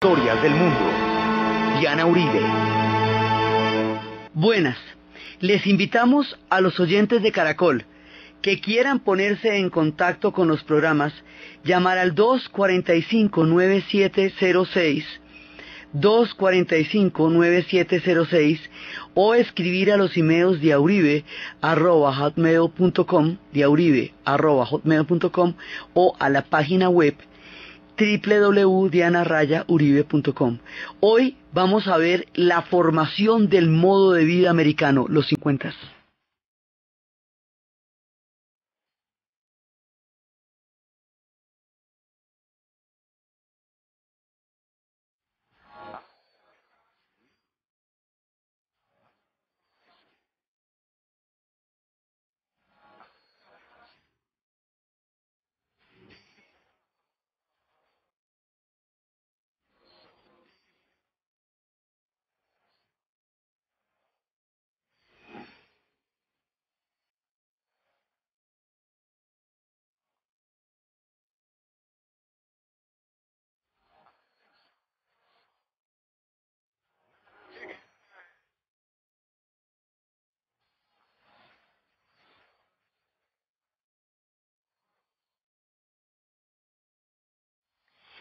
Historias del mundo. Diana Uribe. Buenas. Les invitamos a los oyentes de Caracol que quieran ponerse en contacto con los programas, llamar al 245-9706, 245-9706 o escribir a los emails de auribe arroba hotmail.com, de arroba hotmail.com o a la página web www.dianarayauribe.com. Hoy vamos a ver la formación del modo de vida americano, los 50.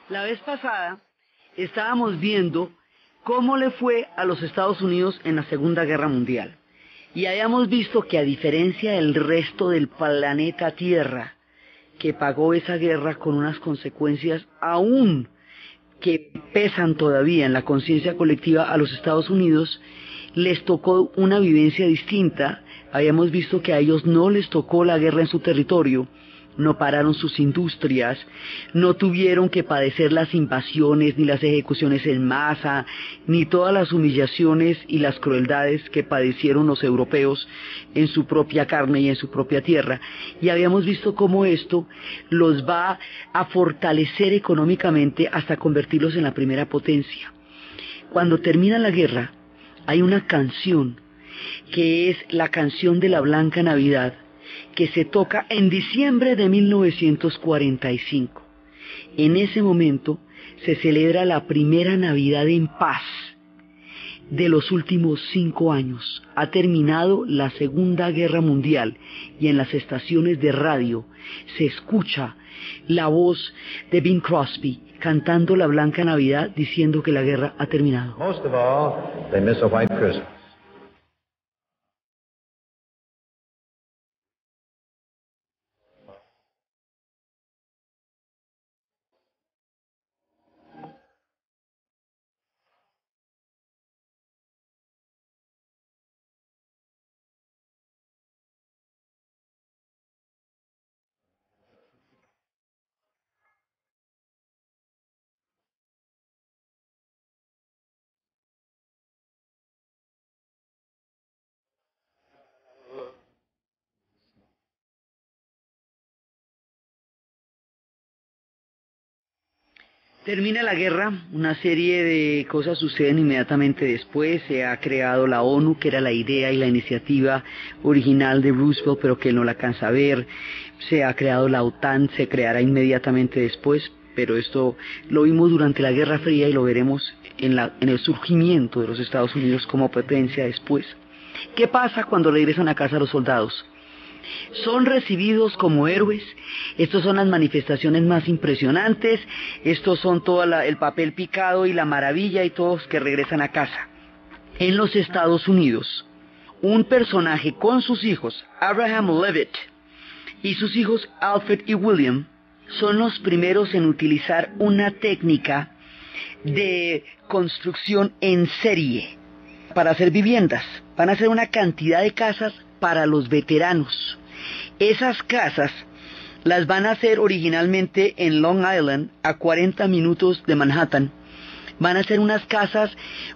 La vez pasada estábamos viendo cómo le fue a los Estados Unidos en la Segunda Guerra Mundial. Y habíamos visto que a diferencia del resto del planeta Tierra, que pagó esa guerra con unas consecuencias aún que pesan todavía en la conciencia colectiva a los Estados Unidos, les tocó una vivencia distinta. Habíamos visto que a ellos no les tocó la guerra en su territorio, no pararon sus industrias, no tuvieron que padecer las invasiones ni las ejecuciones en masa, ni todas las humillaciones y las crueldades que padecieron los europeos en su propia carne y en su propia tierra. Y habíamos visto cómo esto los va a fortalecer económicamente hasta convertirlos en la primera potencia. Cuando termina la guerra, hay una canción que es la canción de la Blanca Navidad, que se toca en diciembre de 1945. En ese momento se celebra la primera Navidad en paz de los últimos cinco años. Ha terminado la Segunda Guerra Mundial y en las estaciones de radio se escucha la voz de Bing Crosby cantando la Blanca Navidad diciendo que la guerra ha terminado. Termina la guerra, una serie de cosas suceden inmediatamente después, se ha creado la ONU, que era la idea y la iniciativa original de Roosevelt, pero que no la alcanza a ver, se ha creado la OTAN, se creará inmediatamente después, pero esto lo vimos durante la Guerra Fría y lo veremos en el surgimiento de los Estados Unidos como potencia después. ¿Qué pasa cuando regresan a casa los soldados? Son recibidos como héroes. Estos son las manifestaciones más impresionantes. Estos son todo el papel picado y la maravilla y todos que regresan a casa. En los Estados Unidos, un personaje con sus hijos, Abraham Levitt, y sus hijos Alfred y William, son los primeros en utilizar una técnica de construcción en serie para hacer viviendas. Van a hacer una cantidad de casas para los veteranos. Esas casas las van a hacer originalmente en Long Island, a 40 minutos de Manhattan. Van a ser unas casas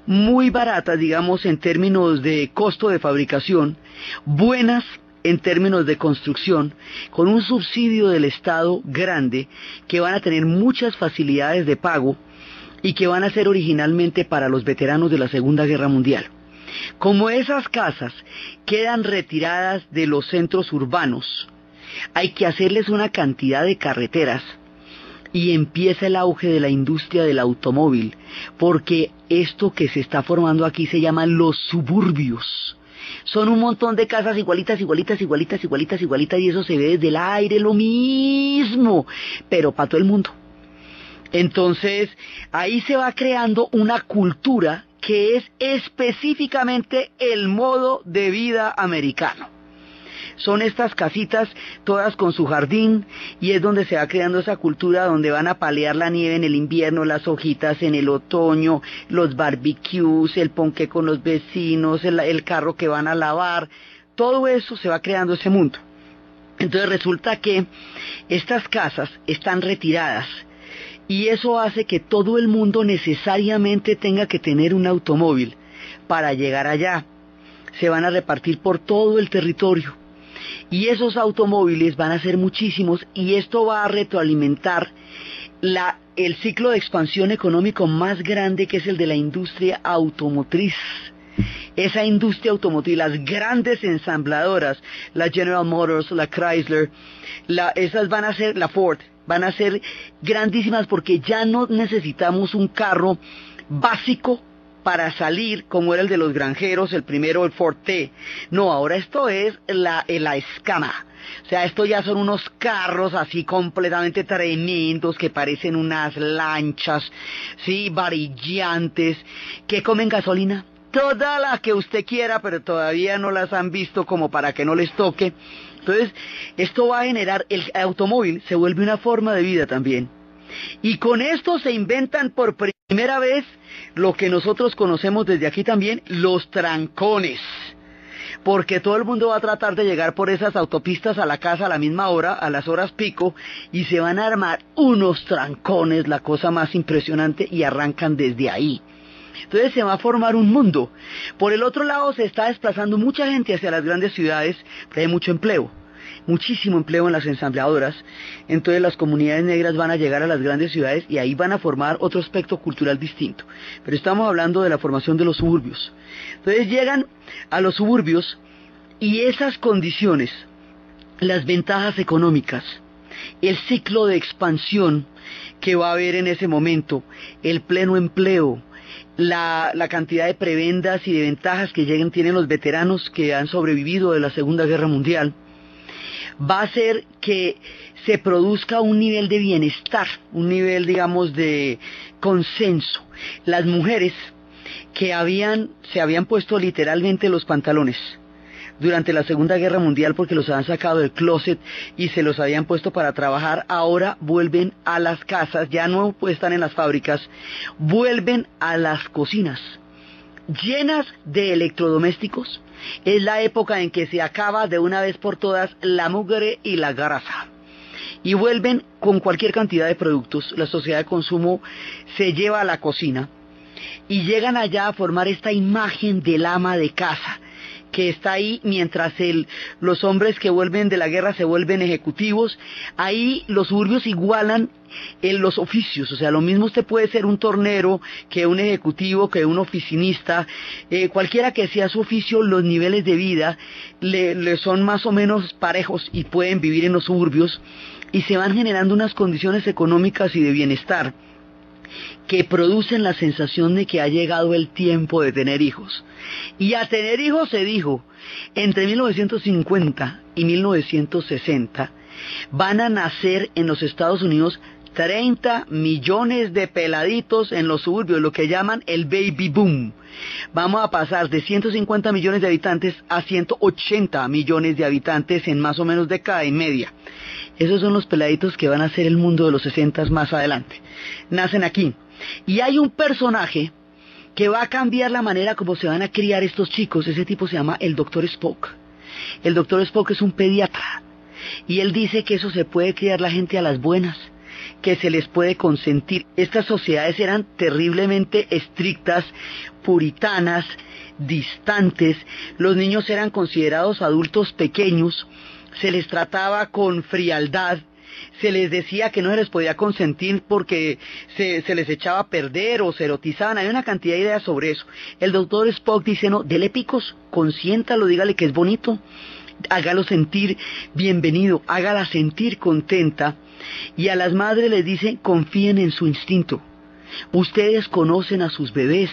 muy baratas, digamos, en términos de costo de fabricación, buenas en términos de construcción, con un subsidio del Estado grande, que van a tener muchas facilidades de pago y que van a ser originalmente para los veteranos de la Segunda Guerra Mundial. Como esas casas quedan retiradas de los centros urbanos, hay que hacerles una cantidad de carreteras y empieza el auge de la industria del automóvil, porque esto que se está formando aquí se llaman los suburbios. Son un montón de casas igualitas, igualitas, igualitas, igualitas, igualitas, y eso se ve desde el aire, lo mismo, pero para todo el mundo. Entonces, ahí se va creando una cultura que es específicamente el modo de vida americano. Son estas casitas todas con su jardín y es donde se va creando esa cultura donde van a palear la nieve en el invierno, las hojitas en el otoño, los barbecues, el ponque con los vecinos, el, el carro que van a lavar. Todo eso se va creando ese mundo. Entonces resulta que estas casas están retiradas y eso hace que todo el mundo necesariamente tenga que tener un automóvil para llegar allá. Se van a repartir por todo el territorio. Y esos automóviles van a ser muchísimos y esto va a retroalimentar el ciclo de expansión económico más grande que es el de la industria automotriz. Esa industria automotriz, las grandes ensambladoras, la General Motors, la Chrysler, la, esas van a ser la Ford, van a ser grandísimas porque ya no necesitamos un carro básico para salir como era el de los granjeros, el primero, el Forte. No, ahora esto es la, escama. O sea, esto ya son unos carros así completamente tremendos que parecen unas lanchas, sí, varillantes, que comen gasolina. Toda la que usted quiera, pero todavía no las han visto como para que no les toque. Entonces, esto va a generar, el automóvil se vuelve una forma de vida también. Y con esto se inventan por primera vez lo que nosotros conocemos desde aquí también, los trancones. Porque todo el mundo va a tratar de llegar por esas autopistas a la casa a la misma hora, a las horas pico, y se van a armar unos trancones, la cosa más impresionante, y arrancan desde ahí. Entonces se va a formar un mundo. Por el otro lado se está desplazando mucha gente hacia las grandes ciudades, hay mucho empleo, muchísimo empleo en las ensambladoras. Entonces las comunidades negras van a llegar a las grandes ciudades y ahí van a formar otro aspecto cultural distinto. Pero estamos hablando de la formación de los suburbios. Entonces llegan a los suburbios y esas condiciones, las ventajas económicas, el ciclo de expansión que va a haber en ese momento, el pleno empleo, la, cantidad de prebendas y de ventajas que lleguen, tienen los veteranos que han sobrevivido de la Segunda Guerra Mundial, va a hacer que se produzca un nivel de bienestar, un nivel, digamos, de consenso. Las mujeres que habían, se habían puesto literalmente los pantalones, durante la Segunda Guerra Mundial porque los habían sacado del closet y se los habían puesto para trabajar, ahora vuelven a las casas, ya no están en las fábricas, vuelven a las cocinas llenas de electrodomésticos. Es la época en que se acaba de una vez por todas la mugre y la grasa. Y vuelven con cualquier cantidad de productos. La sociedad de consumo se lleva a la cocina y llegan allá a formar esta imagen del ama de casa que está ahí mientras los hombres que vuelven de la guerra se vuelven ejecutivos. Ahí los suburbios igualan en los oficios, o sea, lo mismo usted puede ser un tornero que un ejecutivo, que un oficinista, eh, cualquiera que sea su oficio, los niveles de vida le, le son más o menos parejos y pueden vivir en los suburbios y se van generando unas condiciones económicas y de bienestar que producen la sensación de que ha llegado el tiempo de tener hijos. Y a tener hijos se dijo, entre 1950 y 1960 van a nacer en los Estados Unidos 30 millones de peladitos en los suburbios, lo que llaman el baby boom. Vamos a pasar de 150 millones de habitantes a 180 millones de habitantes en más o menos década y media. Esos son los peladitos que van a ser el mundo de los 60 más adelante. Nacen aquí. Y hay un personaje que va a cambiar la manera como se van a criar estos chicos. Ese tipo se llama el Doctor Spock. El Doctor Spock es un pediatra. Y él dice que eso se puede criar la gente a las buenas que se les puede consentir. Estas sociedades eran terriblemente estrictas, puritanas, distantes, los niños eran considerados adultos pequeños, se les trataba con frialdad, se les decía que no se les podía consentir porque se, se, les echaba a perder o se erotizaban. Hay una cantidad de ideas sobre eso. El doctor Spock dice, no, dele picos, consiéntalo, dígale que es bonito hágalo sentir bienvenido, hágala sentir contenta y a las madres les dice confíen en su instinto. Ustedes conocen a sus bebés,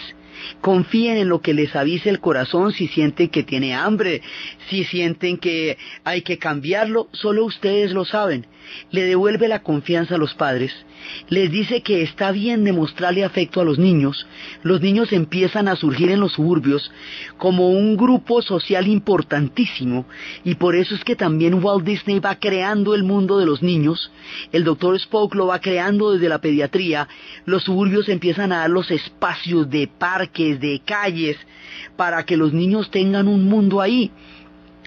Confíen en lo que les avise el corazón si sienten que tiene hambre, si sienten que hay que cambiarlo, solo ustedes lo saben. Le devuelve la confianza a los padres, les dice que está bien demostrarle afecto a los niños. Los niños empiezan a surgir en los suburbios como un grupo social importantísimo y por eso es que también Walt Disney va creando el mundo de los niños. El doctor Spock lo va creando desde la pediatría. Los suburbios empiezan a dar los espacios de parques, de calles, para que los niños tengan un mundo ahí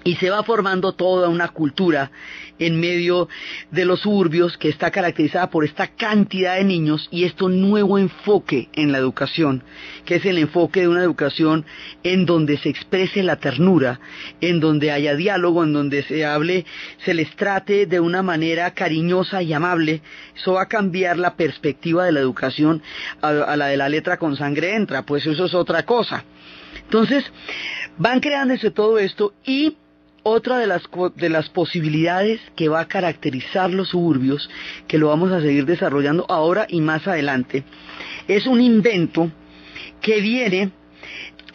y se va formando toda una cultura en medio de los suburbios que está caracterizada por esta cantidad de niños y este nuevo enfoque en la educación, que es el enfoque de una educación en donde se exprese la ternura, en donde haya diálogo, en donde se hable, se les trate de una manera cariñosa y amable. Eso va a cambiar la perspectiva de la educación a, a la de la letra con sangre entra, pues eso es otra cosa. Entonces, van creándose todo esto y otra de las, de las posibilidades que va a caracterizar los suburbios, que lo vamos a seguir desarrollando ahora y más adelante, es un invento que viene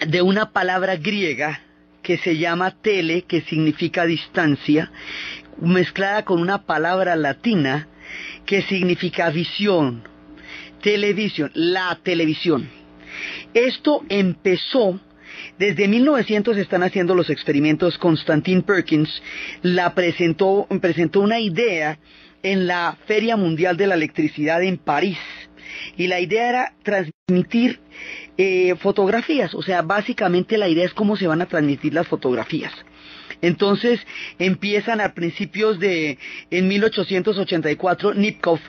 de una palabra griega que se llama tele, que significa distancia, mezclada con una palabra latina que significa visión, televisión, la televisión. Esto empezó desde 1900 están haciendo los experimentos. Constantin Perkins la presentó, presentó una idea en la Feria Mundial de la Electricidad en París. Y la idea era transmitir eh, fotografías, o sea, básicamente la idea es cómo se van a transmitir las fotografías. Entonces empiezan a principios de, en 1884, Nipkow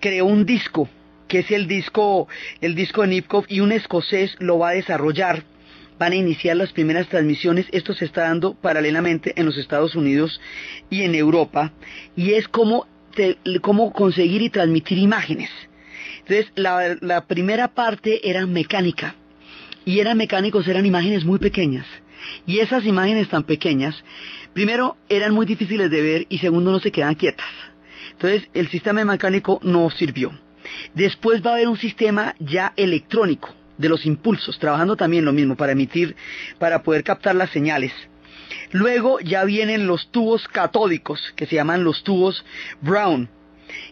creó un disco, que es el disco, el disco de Nipkow, y un escocés lo va a desarrollar van a iniciar las primeras transmisiones. Esto se está dando paralelamente en los Estados Unidos y en Europa. Y es como, conseguir y transmitir imágenes. Entonces, la, la primera parte era mecánica. Y eran mecánicos, eran imágenes muy pequeñas. Y esas imágenes tan pequeñas, primero, eran muy difíciles de ver y segundo, no se quedan quietas. Entonces, el sistema mecánico no sirvió. Después va a haber un sistema ya electrónico de los impulsos, trabajando también lo mismo para emitir, para poder captar las señales. Luego ya vienen los tubos catódicos, que se llaman los tubos Brown,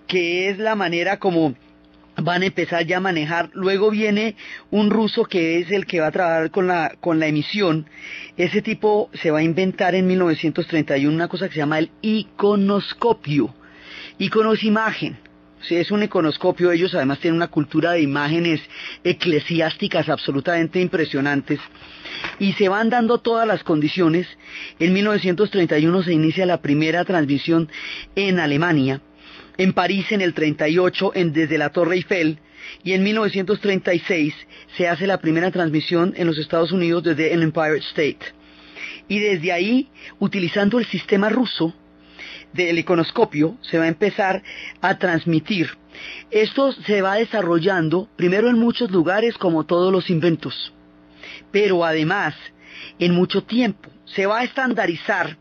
que es la manera como van a empezar ya a manejar. Luego viene un ruso que es el que va a trabajar con la, con la emisión. Ese tipo se va a inventar en 1931 una cosa que se llama el iconoscopio. Icono es imagen. Es un iconoscopio, ellos además tienen una cultura de imágenes eclesiásticas absolutamente impresionantes y se van dando todas las condiciones. En 1931 se inicia la primera transmisión en Alemania, en París en el 38 en, desde la Torre Eiffel y en 1936 se hace la primera transmisión en los Estados Unidos desde el Empire State. Y desde ahí, utilizando el sistema ruso, del iconoscopio se va a empezar a transmitir. Esto se va desarrollando primero en muchos lugares como todos los inventos, pero además en mucho tiempo se va a estandarizar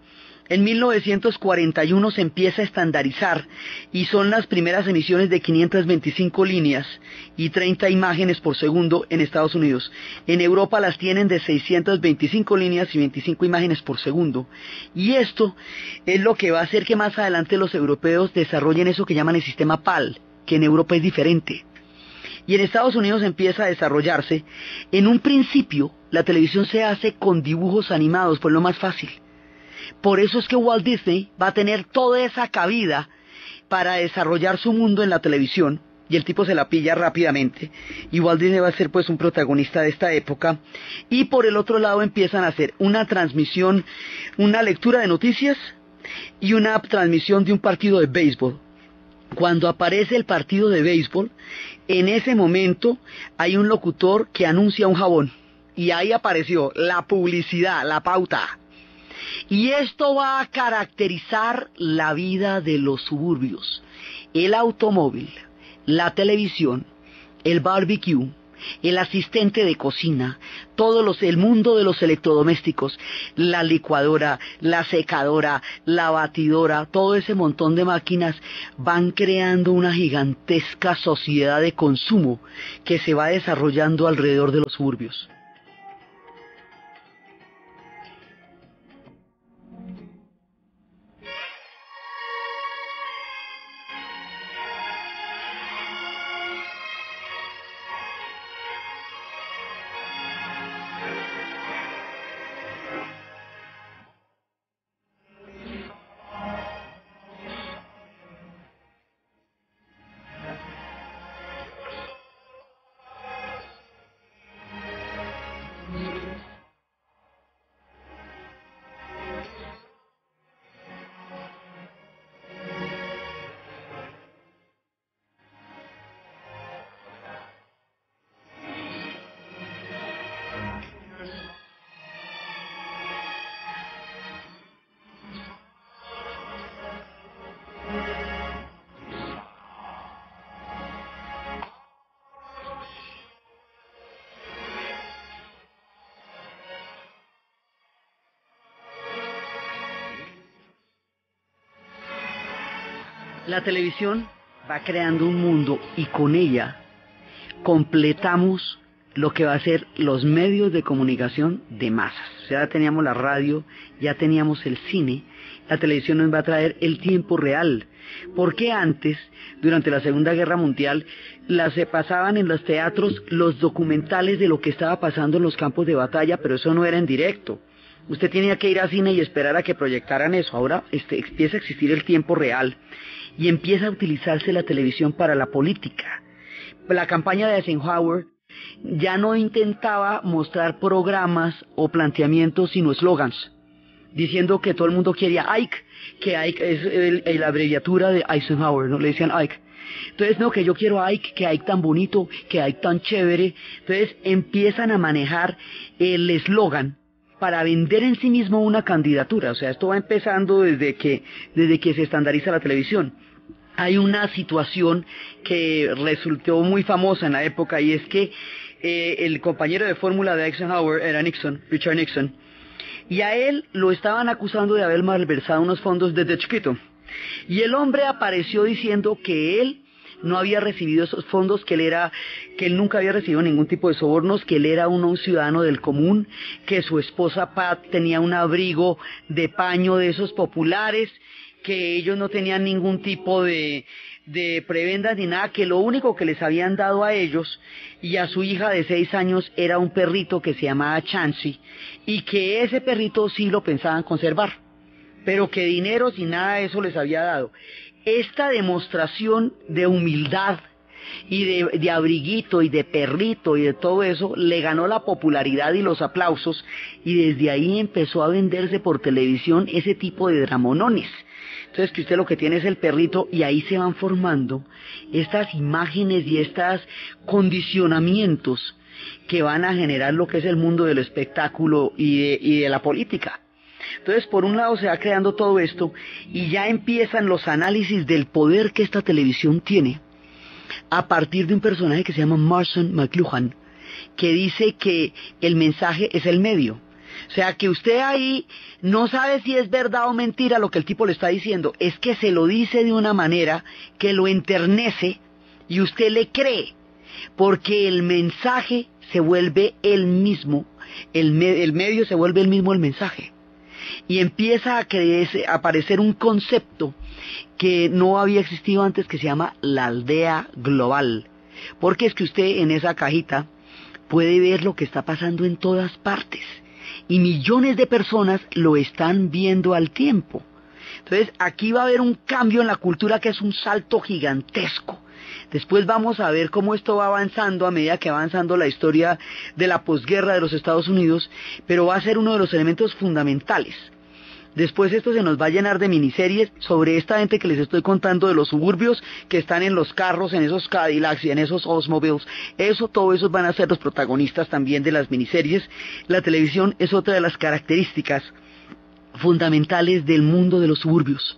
en 1941 se empieza a estandarizar y son las primeras emisiones de 525 líneas y 30 imágenes por segundo en Estados Unidos. En Europa las tienen de 625 líneas y 25 imágenes por segundo. Y esto es lo que va a hacer que más adelante los europeos desarrollen eso que llaman el sistema PAL, que en Europa es diferente. Y en Estados Unidos empieza a desarrollarse. En un principio, la televisión se hace con dibujos animados, pues lo más fácil por eso es que Walt Disney va a tener toda esa cabida para desarrollar su mundo en la televisión y el tipo se la pilla rápidamente y Walt Disney va a ser pues un protagonista de esta época y por el otro lado empiezan a hacer una transmisión, una lectura de noticias y una transmisión de un partido de béisbol. Cuando aparece el partido de béisbol, en ese momento hay un locutor que anuncia un jabón y ahí apareció la publicidad, la pauta y esto va a caracterizar la vida de los suburbios. El automóvil, la televisión, el barbecue, el asistente de cocina, todo los, el mundo de los electrodomésticos, la licuadora, la secadora, la batidora, todo ese montón de máquinas van creando una gigantesca sociedad de consumo que se va desarrollando alrededor de los suburbios. La televisión va creando un mundo y con ella completamos lo que va a ser los medios de comunicación de masas. Ya teníamos la radio, ya teníamos el cine, la televisión nos va a traer el tiempo real. Porque antes, durante la Segunda Guerra Mundial, las se pasaban en los teatros los documentales de lo que estaba pasando en los campos de batalla, pero eso no era en directo. Usted tenía que ir al cine y esperar a que proyectaran eso. Ahora este, empieza a existir el tiempo real y empieza a utilizarse la televisión para la política. La campaña de Eisenhower ya no intentaba mostrar programas o planteamientos, sino eslogans, diciendo que todo el mundo quería Ike, que Ike es la abreviatura de Eisenhower, ¿no? Le decían Ike. Entonces, no, que yo quiero Ike, que Ike tan bonito, que Ike tan chévere. Entonces, empiezan a manejar el eslogan para vender en sí mismo una candidatura. O sea, esto va empezando desde que, desde que se estandariza la televisión hay una situación que resultó muy famosa en la época y es que eh, el compañero de fórmula de Eisenhower era Nixon, Richard Nixon, y a él lo estaban acusando de haber malversado unos fondos desde chiquito. Y el hombre apareció diciendo que él no había recibido esos fondos, que él era, que él nunca había recibido ningún tipo de sobornos, que él era un, ciudadano del común, que su esposa Pat tenía un abrigo de paño de esos populares, que ellos no tenían ningún tipo de, de prebendas ni nada, que lo único que les habían dado a ellos y a su hija de seis años era un perrito que se llamaba Chansey y que ese perrito sí lo pensaban conservar, pero que dinero y nada de eso les había dado. Esta demostración de humildad y de, abriguito y de perrito y de todo eso, le ganó la popularidad y los aplausos y desde ahí empezó a venderse por televisión ese tipo de dramonones. Entonces que usted lo que tiene es el perrito y ahí se van formando estas imágenes y estos condicionamientos que van a generar lo que es el mundo del espectáculo y de la política. Entonces, por un lado se va creando todo esto y ya empiezan los análisis del poder que esta televisión tiene a partir de un personaje que se llama Marson McLuhan, que dice que el mensaje es el medio. O sea, que usted ahí no sabe si es verdad o mentira lo que el tipo le está diciendo, es que se lo dice de una manera que lo enternece y usted le cree, porque el mensaje se vuelve el mismo, el, el medio se vuelve el mismo el mensaje. Y empieza a, a aparecer un concepto que no había existido antes que se llama la aldea global. Porque es que usted en esa cajita puede ver lo que está pasando en todas partes y millones de personas lo están viendo al tiempo. Entonces aquí va a haber un cambio en la cultura que es un salto gigantesco. Después vamos a ver cómo esto va avanzando a medida que va avanzando la historia de la posguerra de los Estados Unidos, pero va a ser uno de los elementos fundamentales. Después esto se nos va a llenar de miniseries sobre esta gente que les estoy contando de los suburbios que están en los carros, en esos Cadillacs y en esos Osmobiles. Eso, todo eso van a ser los protagonistas también de las miniseries. La televisión es otra de las características fundamentales del mundo de los suburbios.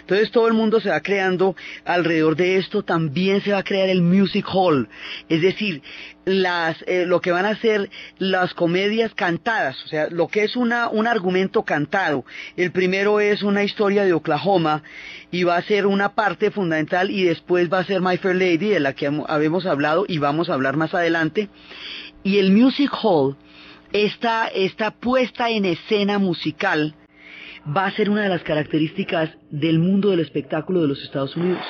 Entonces todo el mundo se va creando alrededor de esto, también se va a crear el music hall, es decir, las, eh, lo que van a ser las comedias cantadas, o sea, lo que es un argumento cantado. El primero es una historia de Oklahoma y va a ser una parte fundamental y después va a ser My Fair Lady, de la que habíamos hablado y vamos a hablar más adelante. Y el music hall, esta puesta en escena musical, va a ser una de las características del mundo del espectáculo de los Estados Unidos.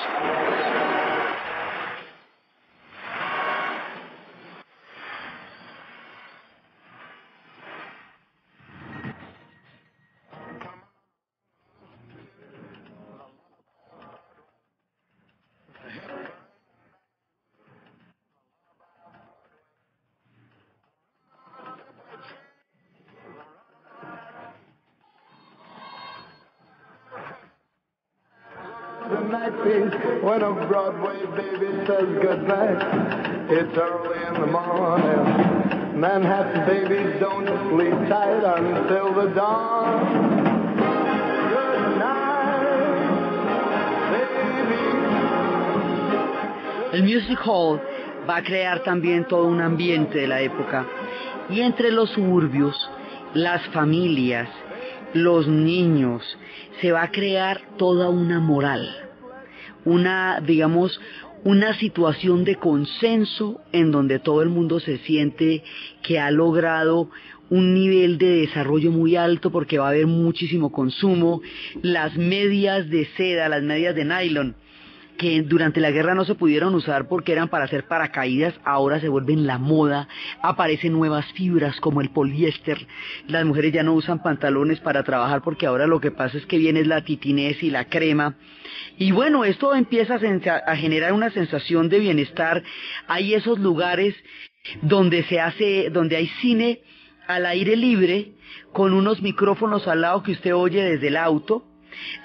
When a Broadway baby says goodnight. It's early in the morning. Manhattan babies don't sleep tight until the dawn. Baby. El Music Hall va a crear también todo un ambiente de la época. Y entre los suburbios, las familias, los niños, se va a crear toda una moral una, digamos, una situación de consenso en donde todo el mundo se siente que ha logrado un nivel de desarrollo muy alto porque va a haber muchísimo consumo, las medias de seda, las medias de nylon, que durante la guerra no se pudieron usar porque eran para hacer paracaídas, ahora se vuelven la moda, aparecen nuevas fibras como el poliéster, las mujeres ya no usan pantalones para trabajar porque ahora lo que pasa es que viene la titinez y la crema, y bueno, esto empieza a, generar una sensación de bienestar, hay esos lugares donde se hace, donde hay cine al aire libre, con unos micrófonos al lado que usted oye desde el auto,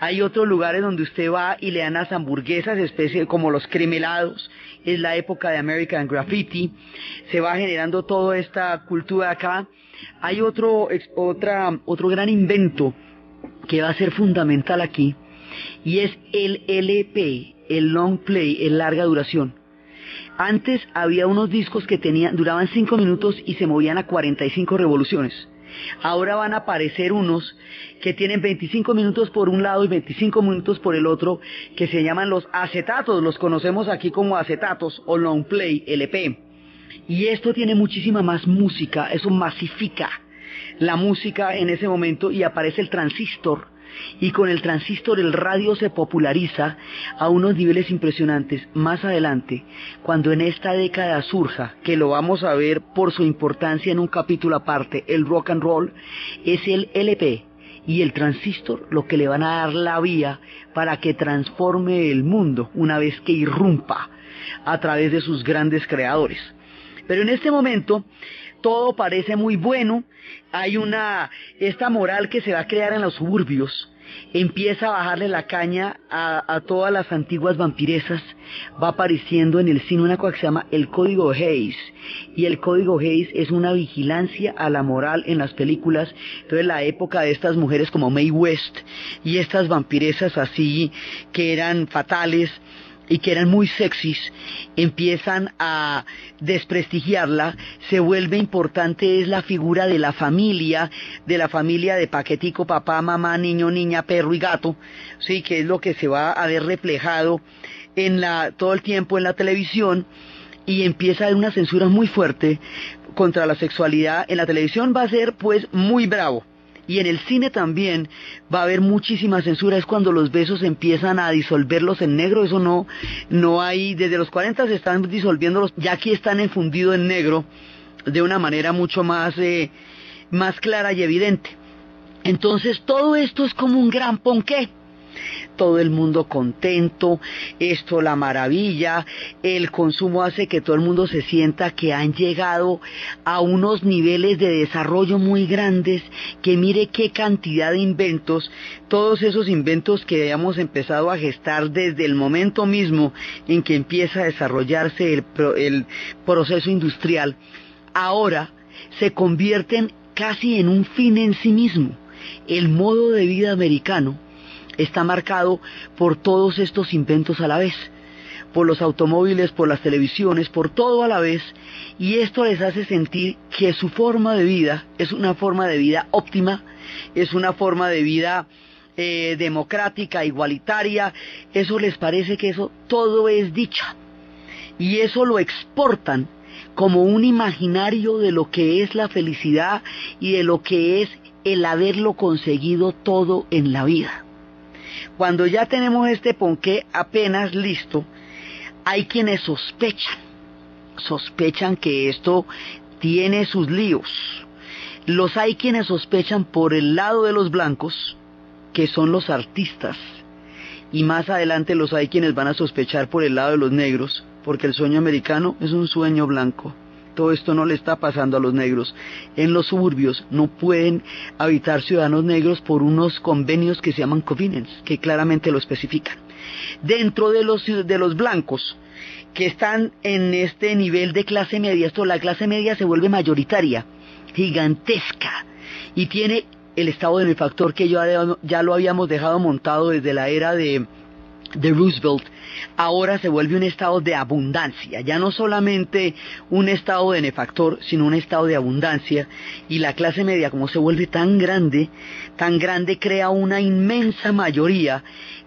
hay otros lugares donde usted va y le dan las hamburguesas, especie como los cremelados. Es la época de American Graffiti. Se va generando toda esta cultura acá. Hay otro, otra, otro gran invento que va a ser fundamental aquí. Y es el LP, el long play, el larga duración. Antes había unos discos que tenían, duraban 5 minutos y se movían a 45 revoluciones. Ahora van a aparecer unos que tienen 25 minutos por un lado y 25 minutos por el otro, que se llaman los acetatos, los conocemos aquí como acetatos o long play, LP. Y esto tiene muchísima más música, eso masifica la música en ese momento y aparece el transistor y con el transistor el radio se populariza a unos niveles impresionantes. Más adelante, cuando en esta década surja, que lo vamos a ver por su importancia en un capítulo aparte, el rock and roll, es el LP y el transistor lo que le van a dar la vía para que transforme el mundo una vez que irrumpa a través de sus grandes creadores. Pero en este momento todo parece muy bueno, hay una, esta moral que se va a crear en los suburbios, empieza a bajarle la caña a, todas las antiguas vampiresas, va apareciendo en el cine una cosa que se llama el Código Hayes, y el Código Hayes es una vigilancia a la moral en las películas, entonces la época de estas mujeres como Mae West, y estas vampiresas así, que eran fatales, y que eran muy sexys, empiezan a desprestigiarla, se vuelve importante es la figura de la familia, de la familia de paquetico, papá, mamá, niño, niña, perro y gato, sí, que es lo que se va a ver reflejado en la, todo el tiempo en la televisión y empieza a haber una censura muy fuerte contra la sexualidad. En la televisión va a ser pues muy bravo y en el cine también va a haber muchísima censura, es cuando los besos empiezan a disolverlos en negro, eso no, no hay, desde los 40 se están disolviéndolos, ya aquí están enfundidos en negro de una manera mucho más, eh, más clara y evidente. Entonces todo esto es como un gran ponqué todo el mundo contento, esto la maravilla, el consumo hace que todo el mundo se sienta que han llegado a unos niveles de desarrollo muy grandes, que mire qué cantidad de inventos, todos esos inventos que hayamos empezado a gestar desde el momento mismo en que empieza a desarrollarse el, el proceso industrial, ahora se convierten casi en un fin en sí mismo. El modo de vida americano está marcado por todos estos inventos a la vez, por los automóviles, por las televisiones, por todo a la vez, y esto les hace sentir que su forma de vida es una forma de vida óptima, es una forma de vida eh, democrática, igualitaria, eso les parece que eso todo es dicha, y eso lo exportan como un imaginario de lo que es la felicidad y de lo que es el haberlo conseguido todo en la vida. Cuando ya tenemos este ponqué apenas listo, hay quienes sospechan, sospechan que esto tiene sus líos. Los hay quienes sospechan por el lado de los blancos, que son los artistas, y más adelante los hay quienes van a sospechar por el lado de los negros, porque el sueño americano es un sueño blanco. Todo esto no le está pasando a los negros. En los suburbios no pueden habitar ciudadanos negros por unos convenios que se llaman covenants, que claramente lo especifican. Dentro de los, de los blancos, que están en este nivel de clase media, esto la clase media se vuelve mayoritaria, gigantesca, y tiene el estado benefactor que ya, ya lo habíamos dejado montado desde la era de, de Roosevelt, ahora se vuelve un estado de abundancia, ya no solamente un estado benefactor, sino un estado de abundancia, y la clase media como se vuelve tan grande, tan grande crea una inmensa mayoría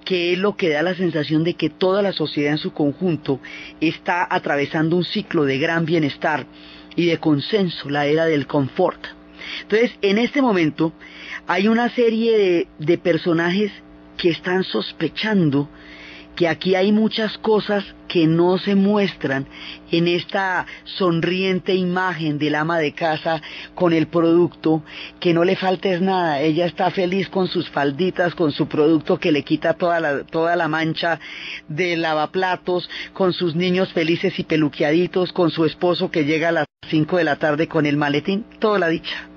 que es lo que da la sensación de que toda la sociedad en su conjunto está atravesando un ciclo de gran bienestar y de consenso, la era del confort. Entonces, en este momento hay una serie de personajes que están sospechando que aquí hay muchas cosas que no se muestran en esta sonriente imagen del ama de casa con el producto, que no le faltes nada, ella está feliz con sus falditas, con su producto que le quita toda la, toda la mancha de lavaplatos, con sus niños felices y peluqueaditos, con su esposo que llega a las 5 de la tarde con el maletín, toda la dicha.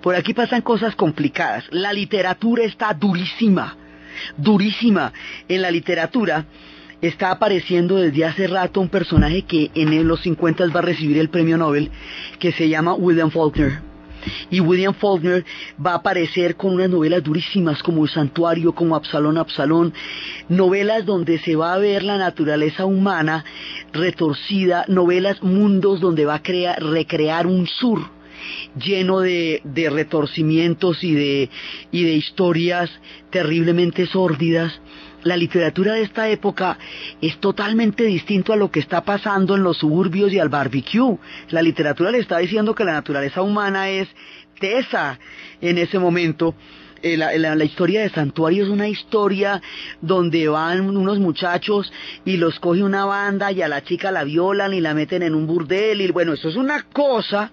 Por aquí pasan cosas complicadas, la literatura está durísima durísima en la literatura, está apareciendo desde hace rato un personaje que en los 50 va a recibir el premio Nobel, que se llama William Faulkner. Y William Faulkner va a aparecer con unas novelas durísimas como El Santuario, como Absalón, Absalón, novelas donde se va a ver la naturaleza humana retorcida, novelas, mundos donde va a crear, recrear un sur lleno de, retorcimientos y de, y de historias terriblemente sórdidas. La literatura de esta época es totalmente distinto a lo que está pasando en los suburbios y al barbecue. La literatura le está diciendo que la naturaleza humana es tesa en ese momento. Eh, la, la, historia de Santuario es una historia donde van unos muchachos y los coge una banda y a la chica la violan y la meten en un burdel y bueno, eso es una cosa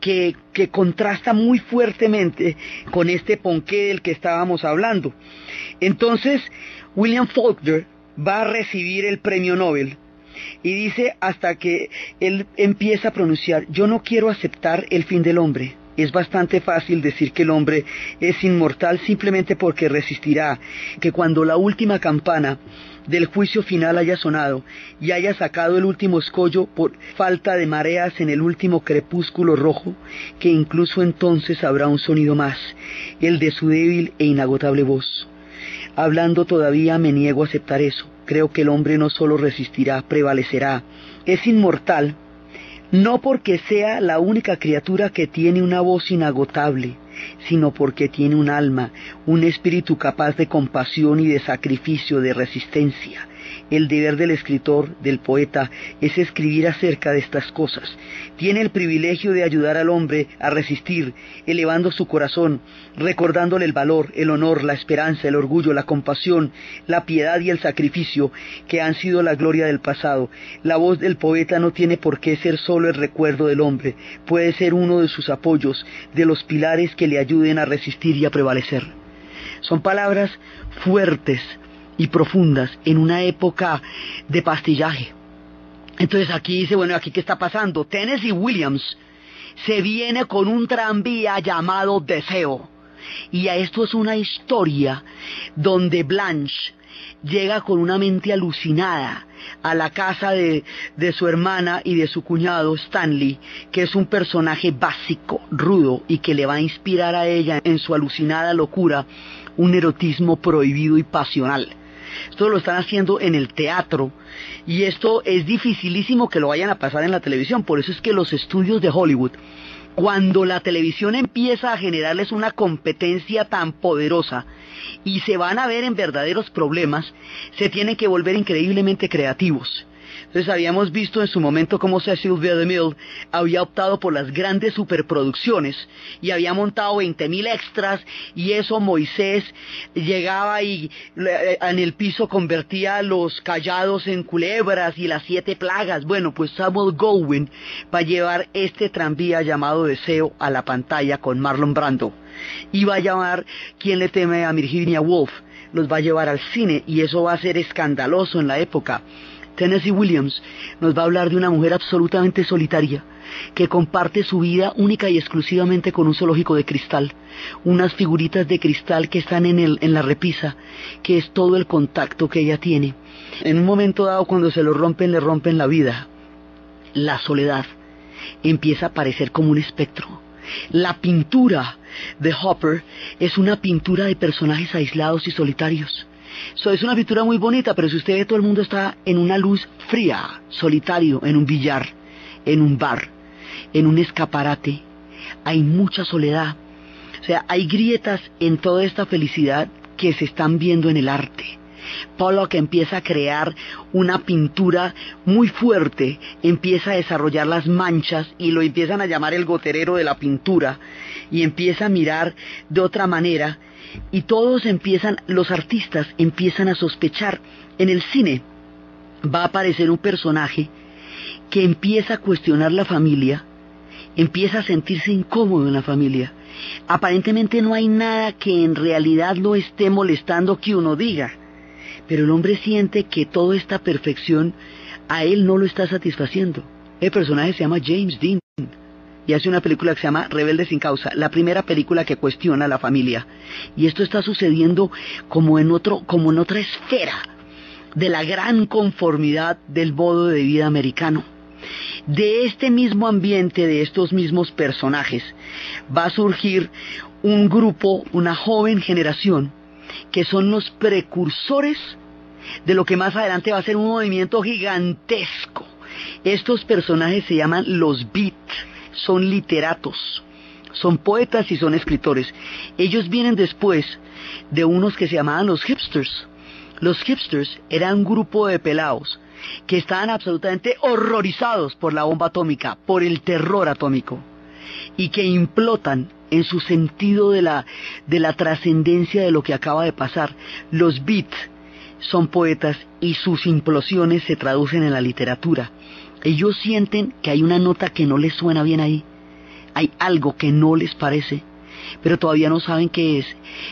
que, contrasta muy fuertemente con este ponqué del que estábamos hablando. Entonces, William Faulkner va a recibir el premio Nobel y dice hasta que él empieza a pronunciar, yo no quiero aceptar el fin del hombre. Es bastante fácil decir que el hombre es inmortal simplemente porque resistirá, que cuando la última campana del juicio final haya sonado y haya sacado el último escollo por falta de mareas en el último crepúsculo rojo, que incluso entonces habrá un sonido más, el de su débil e inagotable voz. Hablando todavía me niego a aceptar eso. Creo que el hombre no solo resistirá, prevalecerá. Es inmortal, no porque sea la única criatura que tiene una voz inagotable, sino porque tiene un alma, un espíritu capaz de compasión y de sacrificio, de resistencia. El deber del escritor, del poeta, es escribir acerca de estas cosas. Tiene el privilegio de ayudar al hombre a resistir, elevando su corazón, recordándole el valor, el honor, la esperanza, el orgullo, la compasión, la piedad y el sacrificio que han sido la gloria del pasado. La voz del poeta no tiene por qué ser solo el recuerdo del hombre, puede ser uno de sus apoyos, de los pilares que le ayuden a resistir y a prevalecer. Son palabras fuertes, y profundas en una época de pastillaje. Entonces aquí dice, bueno, aquí qué está pasando. Tennessee Williams se viene con un tranvía llamado Deseo. Y a esto es una historia donde Blanche llega con una mente alucinada a la casa de, de, su hermana y de su cuñado Stanley, que es un personaje básico, rudo, y que le va a inspirar a ella en su alucinada locura un erotismo prohibido y pasional. Esto lo están haciendo en el teatro y esto es dificilísimo que lo vayan a pasar en la televisión. Por eso es que los estudios de Hollywood, cuando la televisión empieza a generarles una competencia tan poderosa y se van a ver en verdaderos problemas, se tienen que volver increíblemente creativos. Entonces habíamos visto en su momento cómo Cecil B. DeMille había optado por las grandes superproducciones y había montado 20.000 extras y eso Moisés llegaba y eh, en el piso convertía los callados en culebras y las siete plagas. Bueno, pues Samuel Goldwyn va a llevar este tranvía llamado Deseo a la pantalla con Marlon Brando y va a llamar Quien le teme a Virginia Woolf los va a llevar al cine y eso va a ser escandaloso en la época. Tennessee Williams nos va a hablar de una mujer absolutamente solitaria, que comparte su vida única y exclusivamente con un zoológico de cristal, unas figuritas de cristal que están en, en la repisa, que es todo el contacto que ella tiene. En un momento dado, cuando se lo rompen, le rompen la vida. La soledad empieza a aparecer como un espectro. La pintura de Hopper es una pintura de personajes aislados y solitarios. So, es una pintura muy bonita, pero si usted ve todo el mundo está en una luz fría, solitario, en un billar, en un bar, en un escaparate. Hay mucha soledad. O sea, hay grietas en toda esta felicidad que se están viendo en el arte. Pollock empieza a crear una pintura muy fuerte, empieza a desarrollar las manchas y lo empiezan a llamar el goterero de la pintura y empieza a mirar de otra manera y todos empiezan, los artistas empiezan a sospechar. En el cine va a aparecer un personaje que empieza a cuestionar la familia, empieza a sentirse incómodo en la familia. Aparentemente no hay nada que en realidad lo esté molestando que uno diga, pero el hombre siente que toda esta perfección a él no lo está satisfaciendo. El personaje se llama James Dean y hace una película que se llama Rebelde sin causa, la primera película que cuestiona a la familia. Y esto está sucediendo como en otro, como en otra esfera de la gran conformidad del modo de vida americano. De este mismo ambiente, de estos mismos personajes, va a surgir un grupo, una joven generación, que son los precursores de lo que más adelante va a ser un movimiento gigantesco. Estos personajes se llaman los Beat son literatos, son poetas y son escritores. Ellos vienen después de unos que se llamaban los hipsters. Los hipsters eran un grupo de pelados que estaban absolutamente horrorizados por la bomba atómica, por el terror atómico, y que implotan en su sentido de la, de la trascendencia de lo que acaba de pasar. Los beats son poetas y sus implosiones se traducen en la literatura. Ellos sienten que hay una nota que no les suena bien ahí. Hay algo que no les parece, pero todavía no saben qué es.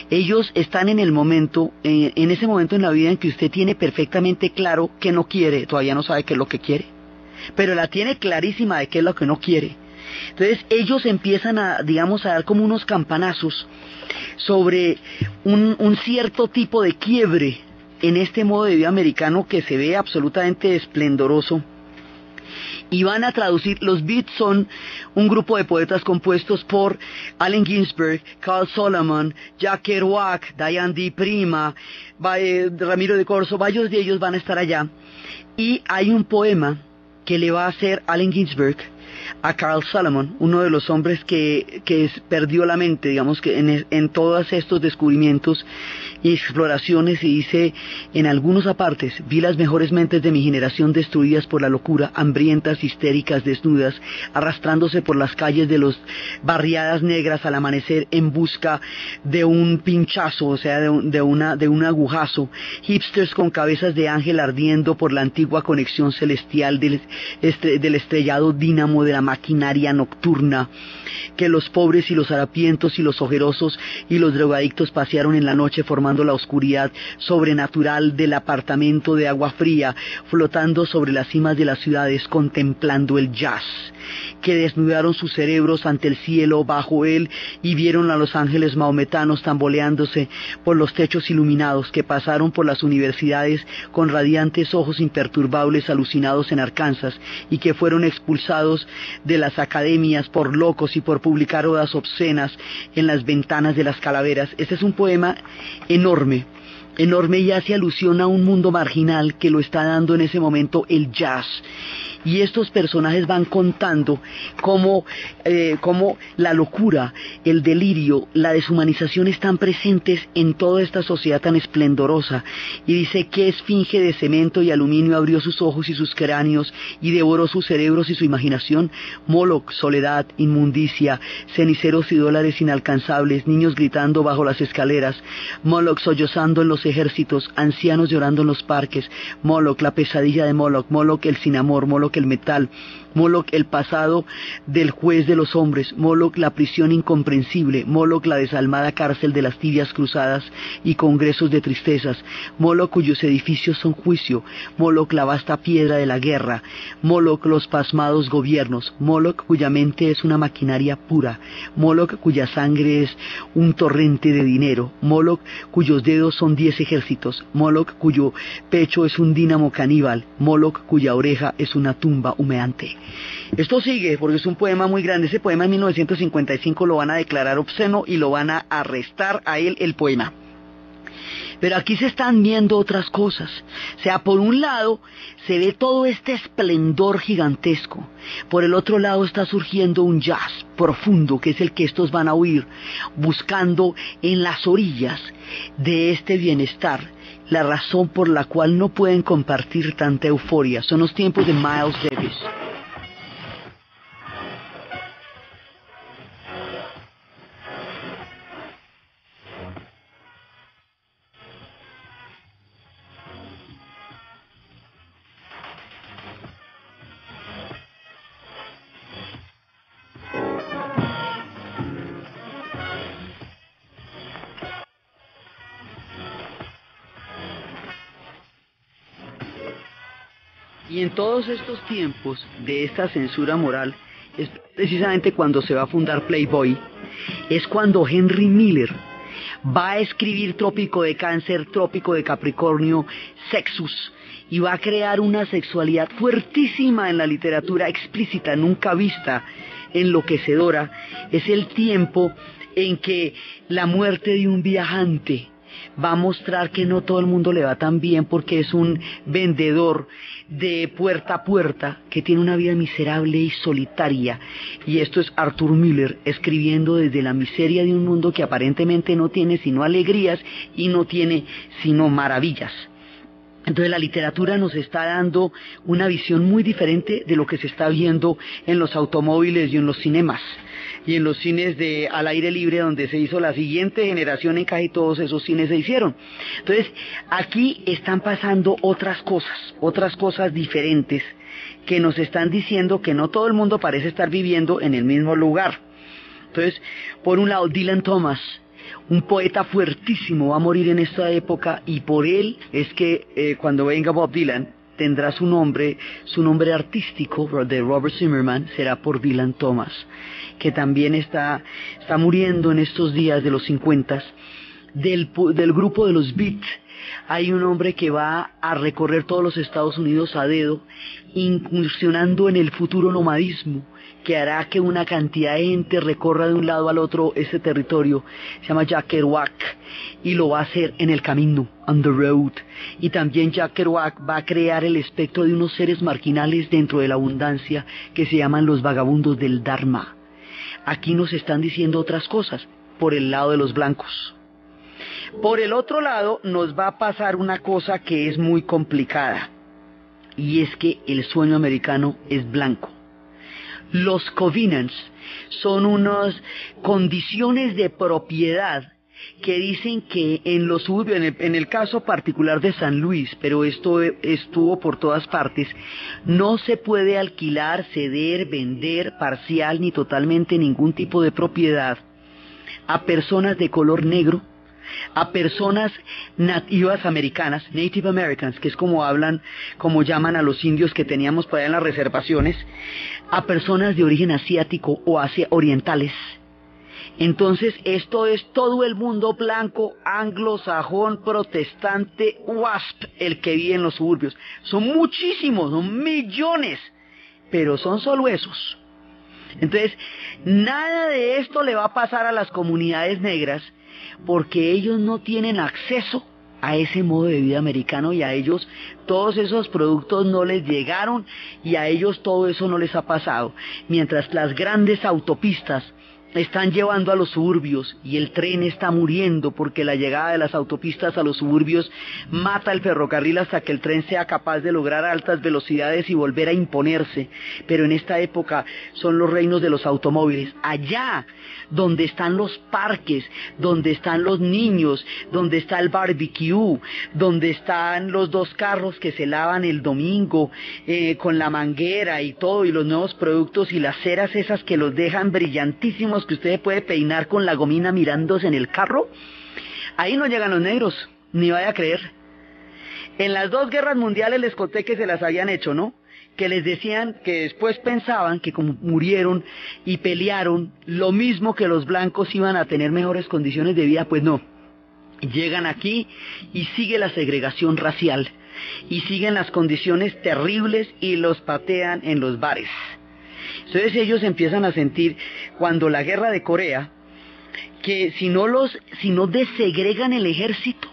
Ellos están en el momento, eh, en ese momento en la vida en que usted tiene perfectamente claro que no quiere, todavía no sabe qué es lo que quiere, pero la tiene clarísima de qué es lo que no quiere. Entonces ellos empiezan a, digamos, a dar como unos campanazos sobre un, cierto tipo de quiebre en este modo de vida americano que se ve absolutamente esplendoroso y van a traducir, los beats son un grupo de poetas compuestos por Allen Ginsberg, Carl Solomon, Jack Kerouac, Diane D. Prima, eh, Ramiro de Corso, varios de ellos van a estar allá. Y hay un poema que le va a hacer Allen Ginsberg a Carl Solomon, uno de los hombres que, perdió la mente, digamos que en, todos estos descubrimientos exploraciones y dice, en algunos apartes vi las mejores mentes de mi generación destruidas por la locura, hambrientas, histéricas, desnudas, arrastrándose por las calles de los barriadas negras al amanecer en busca de un pinchazo, o sea, de un, una, de un agujazo, hipsters con cabezas de ángel ardiendo por la antigua conexión celestial del, del estrellado dínamo de la maquinaria nocturna, que los pobres y los harapientos y los ojerosos y los drogadictos pasearon en la noche formando la oscuridad sobrenatural del apartamento de agua fría, flotando sobre las cimas de las ciudades, contemplando el jazz que desnudaron sus cerebros ante el cielo bajo él y vieron a los ángeles maometanos tamboleándose por los techos iluminados que pasaron por las universidades con radiantes ojos imperturbables alucinados en Arkansas y que fueron expulsados de las academias por locos y por publicar odas obscenas en las ventanas de las calaveras. Este es un poema enorme enorme y hace alusión a un mundo marginal que lo está dando en ese momento el jazz y estos personajes van contando cómo, eh, cómo la locura, el delirio, la deshumanización están presentes en toda esta sociedad tan esplendorosa. Y dice que esfinge de cemento y aluminio abrió sus ojos y sus cráneos y devoró sus cerebros y su imaginación. Moloch, soledad, inmundicia, ceniceros y dólares inalcanzables, niños gritando bajo las escaleras, Moloch sollozando en los ejércitos, ancianos llorando en los parques, Moloch, la pesadilla de Moloch, Moloch el sin amor, Moloch el metal, Moloch el pasado del juez de los hombres, Moloch la prisión incomprensible, Moloch la desalmada cárcel de las tibias cruzadas y congresos de tristezas, Moloch cuyos edificios son juicio, Moloch la vasta piedra de la guerra, Moloch los pasmados gobiernos, Moloch cuya mente es una maquinaria pura, Moloch cuya sangre es un torrente de dinero, Moloch cuyos dedos son diez ejércitos, Moloch cuyo pecho es un dínamo caníbal, Moloch cuya oreja es una tumba humeante. Esto sigue porque es un poema muy grande. Ese poema en 1955 lo van a declarar obsceno y lo van a arrestar a él el poema. Pero aquí se están viendo otras cosas. O sea, por un lado se ve todo este esplendor gigantesco. Por el otro lado está surgiendo un jazz profundo, que es el que estos van a oír, buscando en las orillas de este bienestar la razón por la cual no pueden compartir tanta euforia. Son los tiempos de Miles Davis. Todos estos tiempos de esta censura moral, es precisamente cuando se va a fundar Playboy, es cuando Henry Miller va a escribir Trópico de Cáncer, Trópico de Capricornio, Sexus, y va a crear una sexualidad fuertísima en la literatura explícita, nunca vista, enloquecedora. Es el tiempo en que la muerte de un viajante va a mostrar que no todo el mundo le va tan bien porque es un vendedor de puerta a puerta que tiene una vida miserable y solitaria. Y esto es Arthur Miller escribiendo desde la miseria de un mundo que aparentemente no tiene sino alegrías y no tiene sino maravillas. Entonces la literatura nos está dando una visión muy diferente de lo que se está viendo en los automóviles y en los cinemas y en los cines de al aire libre donde se hizo la siguiente generación en casi todos esos cines se hicieron. Entonces, aquí están pasando otras cosas, otras cosas diferentes que nos están diciendo que no todo el mundo parece estar viviendo en el mismo lugar. Entonces, por un lado, Dylan Thomas, un poeta fuertísimo, va a morir en esta época y por él es que eh, cuando venga Bob Dylan tendrá su nombre, su nombre artístico de Robert Zimmerman será por Dylan Thomas que también está, está muriendo en estos días de los 50, del, del grupo de los Beats, hay un hombre que va a recorrer todos los Estados Unidos a dedo, incursionando en el futuro nomadismo, que hará que una cantidad de gente recorra de un lado al otro ese territorio. Se llama Jack Kerouac y lo va a hacer en el camino, on the road. Y también Jack Kerouac va a crear el espectro de unos seres marginales dentro de la abundancia que se llaman los vagabundos del Dharma. Aquí nos están diciendo otras cosas por el lado de los blancos. Por el otro lado nos va a pasar una cosa que es muy complicada y es que el sueño americano es blanco. Los covenants son unas condiciones de propiedad que dicen que en los suburbios, en el, caso particular de San Luis, pero esto estuvo por todas partes, no se puede alquilar, ceder, vender parcial ni totalmente ningún tipo de propiedad a personas de color negro, a personas nativas americanas, Native Americans, que es como hablan, como llaman a los indios que teníamos por allá en las reservaciones, a personas de origen asiático o asia orientales. Entonces, esto es todo el mundo blanco, anglosajón, protestante, WASP, el que vive en los suburbios. Son muchísimos, son millones, pero son solo esos. Entonces, nada de esto le va a pasar a las comunidades negras porque ellos no tienen acceso a ese modo de vida americano y a ellos todos esos productos no les llegaron y a ellos todo eso no les ha pasado. Mientras las grandes autopistas están llevando a los suburbios y el tren está muriendo porque la llegada de las autopistas a los suburbios mata el ferrocarril hasta que el tren sea capaz de lograr altas velocidades y volver a imponerse. Pero en esta época son los reinos de los automóviles. Allá donde están los parques, donde están los niños, donde está el barbecue, donde están los dos carros que se lavan el domingo eh, con la manguera y todo y los nuevos productos y las ceras esas que los dejan brillantísimos que usted puede peinar con la gomina mirándose en el carro, ahí no llegan los negros, ni vaya a creer. En las dos guerras mundiales les conté que se las habían hecho, ¿no? Que les decían que después pensaban que como murieron y pelearon, lo mismo que los blancos iban a tener mejores condiciones de vida, pues no. Llegan aquí y sigue la segregación racial y siguen las condiciones terribles y los patean en los bares. Entonces ellos empiezan a sentir cuando la guerra de Corea que si no los si no desegregan el ejército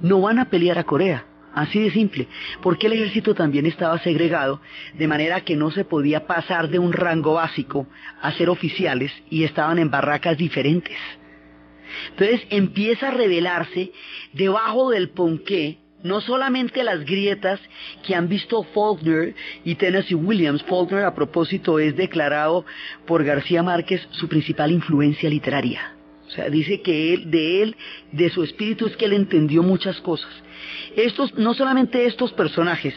no van a pelear a Corea. Así de simple, porque el ejército también estaba segregado, de manera que no se podía pasar de un rango básico a ser oficiales y estaban en barracas diferentes. Entonces empieza a revelarse debajo del ponqué no solamente las grietas que han visto Faulkner y Tennessee Williams. Faulkner, a propósito, es declarado por García Márquez su principal influencia literaria. O sea, dice que él, de él, de su espíritu es que él entendió muchas cosas. Estos, no solamente estos personajes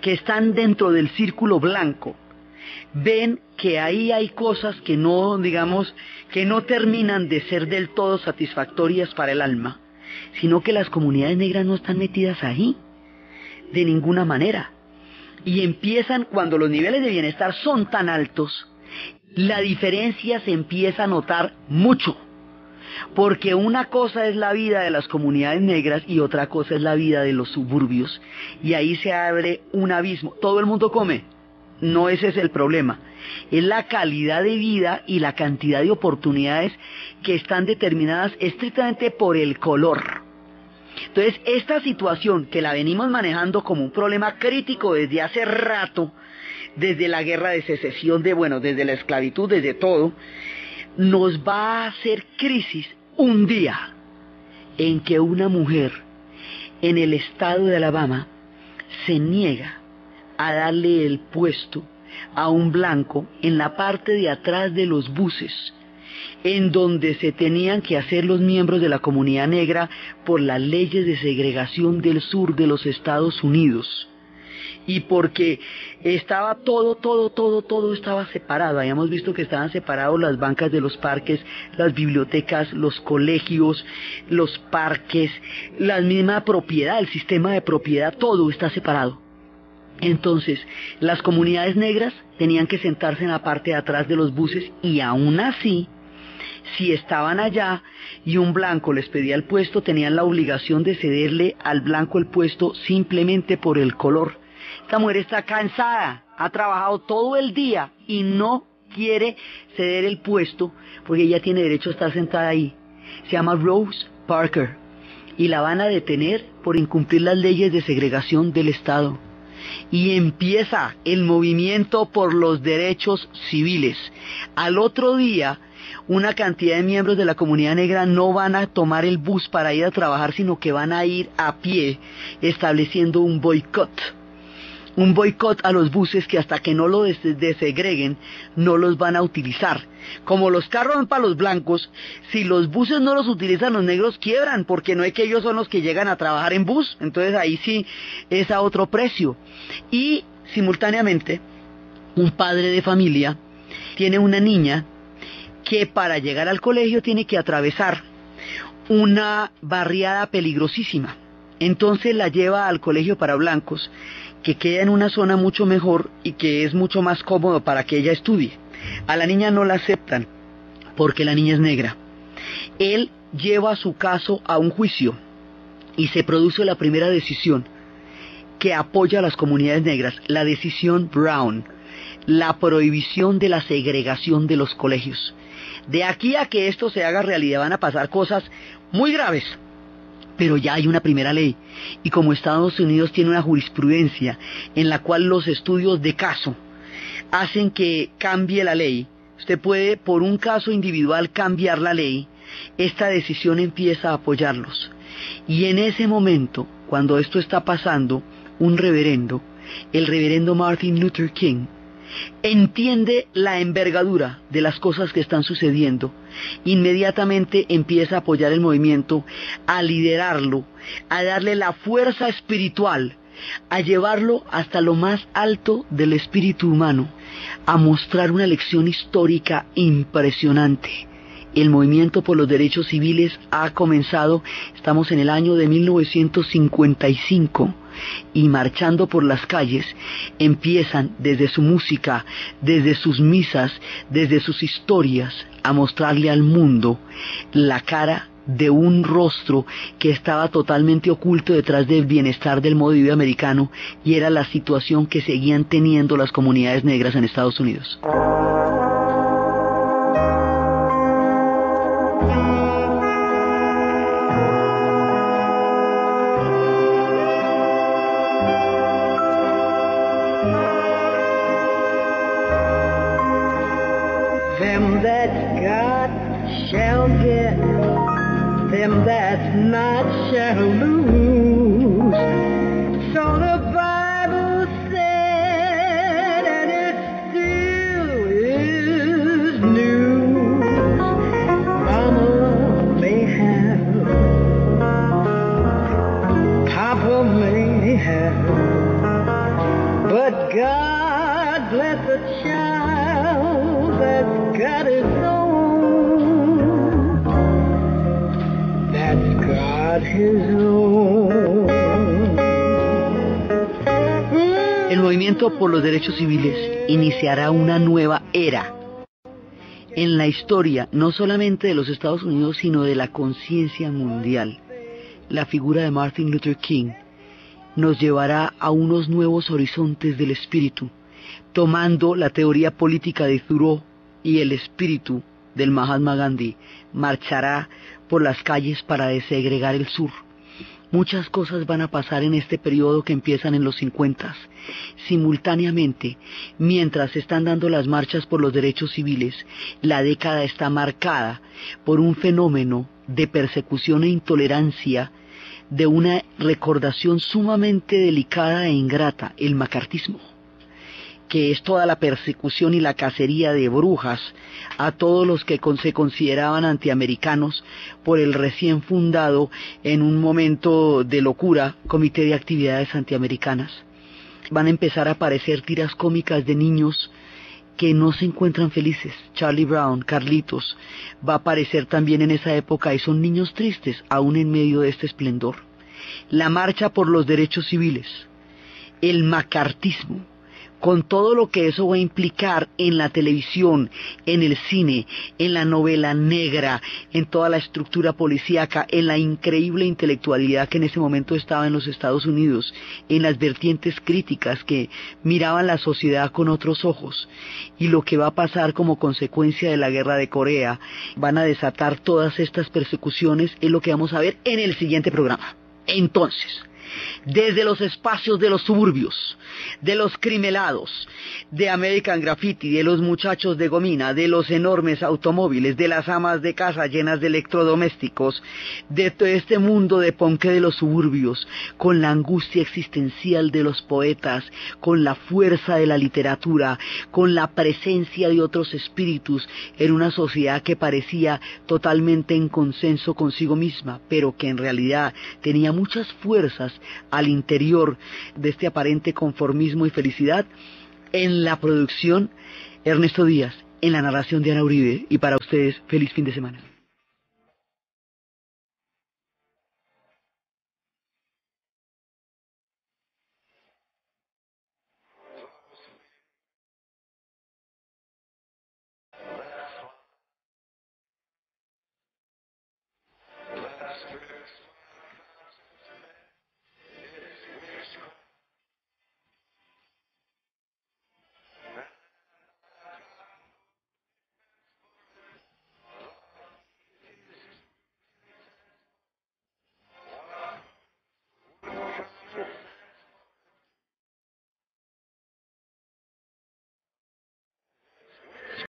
que están dentro del círculo blanco, ven que ahí hay cosas que no, digamos, que no terminan de ser del todo satisfactorias para el alma sino que las comunidades negras no están metidas ahí, de ninguna manera. Y empiezan, cuando los niveles de bienestar son tan altos, la diferencia se empieza a notar mucho. Porque una cosa es la vida de las comunidades negras y otra cosa es la vida de los suburbios. Y ahí se abre un abismo. Todo el mundo come. No ese es el problema. Es la calidad de vida y la cantidad de oportunidades que están determinadas estrictamente por el color. Entonces, esta situación que la venimos manejando como un problema crítico desde hace rato, desde la guerra de secesión, de bueno, desde la esclavitud, desde todo, nos va a hacer crisis un día en que una mujer en el estado de Alabama se niega a darle el puesto a un blanco en la parte de atrás de los buses en donde se tenían que hacer los miembros de la comunidad negra por las leyes de segregación del sur de los Estados Unidos. Y porque estaba todo, todo, todo, todo estaba separado. Habíamos visto que estaban separados las bancas de los parques, las bibliotecas, los colegios, los parques, la misma propiedad, el sistema de propiedad, todo está separado. Entonces, las comunidades negras tenían que sentarse en la parte de atrás de los buses y aún así si estaban allá y un blanco les pedía el puesto, tenían la obligación de cederle al blanco el puesto simplemente por el color. Esta mujer está cansada, ha trabajado todo el día y no quiere ceder el puesto porque ella tiene derecho a estar sentada ahí. Se llama Rose Parker y la van a detener por incumplir las leyes de segregación del Estado. Y empieza el movimiento por los derechos civiles. Al otro día, una cantidad de miembros de la comunidad negra no van a tomar el bus para ir a trabajar, sino que van a ir a pie, estableciendo un boicot. Un boicot a los buses que hasta que no lo desegreguen no los van a utilizar. Como los carros van para los blancos, si los buses no los utilizan los negros quiebran, porque no es que ellos son los que llegan a trabajar en bus, entonces ahí sí es a otro precio. Y simultáneamente, un padre de familia tiene una niña que para llegar al colegio tiene que atravesar una barriada peligrosísima. Entonces la lleva al colegio para blancos, que queda en una zona mucho mejor y que es mucho más cómodo para que ella estudie. A la niña no la aceptan porque la niña es negra. Él lleva su caso a un juicio y se produce la primera decisión que apoya a las comunidades negras, la decisión Brown, la prohibición de la segregación de los colegios. De aquí a que esto se haga realidad van a pasar cosas muy graves, pero ya hay una primera ley. Y como Estados Unidos tiene una jurisprudencia en la cual los estudios de caso hacen que cambie la ley, usted puede por un caso individual cambiar la ley, esta decisión empieza a apoyarlos. Y en ese momento, cuando esto está pasando, un reverendo, el reverendo Martin Luther King, entiende la envergadura de las cosas que están sucediendo, inmediatamente empieza a apoyar el movimiento, a liderarlo, a darle la fuerza espiritual, a llevarlo hasta lo más alto del espíritu humano, a mostrar una lección histórica impresionante. El movimiento por los derechos civiles ha comenzado, estamos en el año de 1955, y marchando por las calles empiezan desde su música, desde sus misas, desde sus historias a mostrarle al mundo la cara de un rostro que estaba totalmente oculto detrás del bienestar del modo de vida americano y era la situación que seguían teniendo las comunidades negras en Estados Unidos. Por los derechos civiles iniciará una nueva era en la historia no solamente de los Estados Unidos, sino de la conciencia mundial. La figura de Martin Luther King nos llevará a unos nuevos horizontes del espíritu, tomando la teoría política de Thoreau y el espíritu del Mahatma Gandhi, marchará por las calles para desegregar el sur Muchas cosas van a pasar en este periodo que empiezan en los 50. Simultáneamente, mientras están dando las marchas por los derechos civiles, la década está marcada por un fenómeno de persecución e intolerancia de una recordación sumamente delicada e ingrata, el macartismo que es toda la persecución y la cacería de brujas a todos los que se consideraban antiamericanos por el recién fundado en un momento de locura Comité de Actividades Antiamericanas. Van a empezar a aparecer tiras cómicas de niños que no se encuentran felices. Charlie Brown, Carlitos, va a aparecer también en esa época y son niños tristes aún en medio de este esplendor. La marcha por los derechos civiles, el macartismo, con todo lo que eso va a implicar en la televisión, en el cine, en la novela negra, en toda la estructura policíaca, en la increíble intelectualidad que en ese momento estaba en los Estados Unidos, en las vertientes críticas que miraban la sociedad con otros ojos, y lo que va a pasar como consecuencia de la guerra de Corea, van a desatar todas estas persecuciones, es lo que vamos a ver en el siguiente programa. Entonces, desde los espacios de los suburbios, de los crimelados, de American Graffiti, de los muchachos de gomina, de los enormes automóviles, de las amas de casa llenas de electrodomésticos, de todo este mundo de ponque de los suburbios, con la angustia existencial de los poetas, con la fuerza de la literatura, con la presencia de otros espíritus en una sociedad que parecía totalmente en consenso consigo misma, pero que en realidad tenía muchas fuerzas al interior de este aparente conformismo y felicidad. En la producción, Ernesto Díaz, en la narración de Ana Uribe. Y para ustedes, feliz fin de semana.